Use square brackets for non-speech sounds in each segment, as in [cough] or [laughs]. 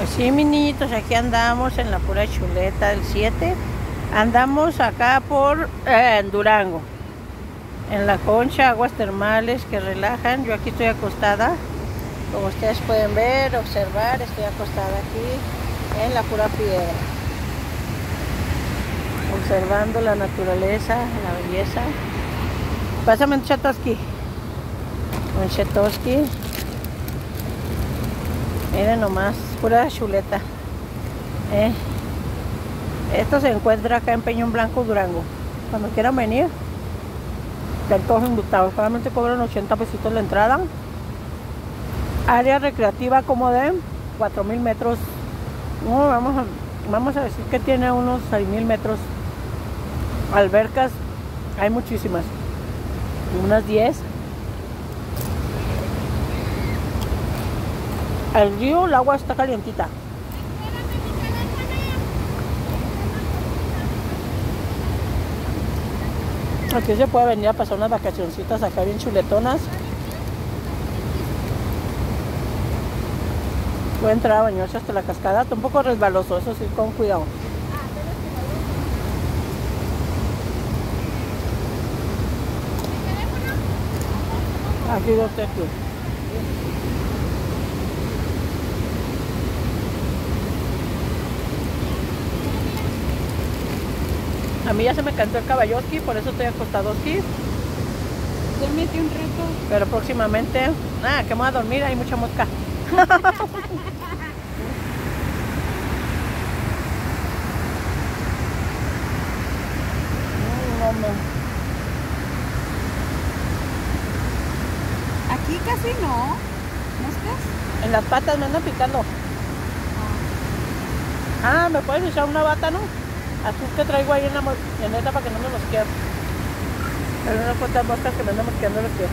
Pues sí, mis niñitos, aquí andamos en la pura chuleta del 7. Andamos acá por eh, Durango. En la concha, aguas termales que relajan. Yo aquí estoy acostada. Como ustedes pueden ver, observar, estoy acostada aquí en la pura piedra. Observando la naturaleza, la belleza. Pásame un chatoski. Un chatoski. Miren nomás, pura chuleta. Eh. Esto se encuentra acá en Peñón Blanco, Durango. Cuando quieran venir, están todos invitados. Solamente cobran 80 pesitos la entrada. Área recreativa como de 4000 metros. No, vamos a, vamos a decir que tiene unos 6000 metros. Albercas, hay muchísimas. Unas 10. El río, el agua está calientita. Aquí se puede venir a pasar unas vacacioncitas acá bien chuletonas. Puede entrar a bañarse hasta la cascada, está un poco resbaloso, eso sí, con cuidado. Aquí dos textos. A mí ya se me cantó el caballoski, por eso estoy acostadoski. Duérmete un rato. Pero próximamente, ah, que me voy a dormir, hay mucha mosca. [laughs] Aquí casi no. ¿Moscas? En las patas me andan picando. Ah, ¿me puedes echar una bata, no? Así que traigo ahí en la mochileta para que no me mosqueen. Hay unas cuantas moscas que me andan mosqueando los pies.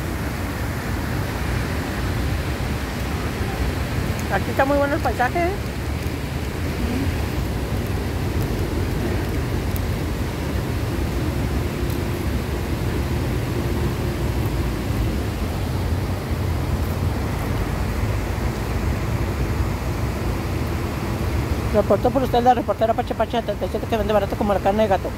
Aquí está muy bueno el paisaje, ¿eh? Reportó por usted la reportera Pache Pache 37 que vende barato como la carne de gato.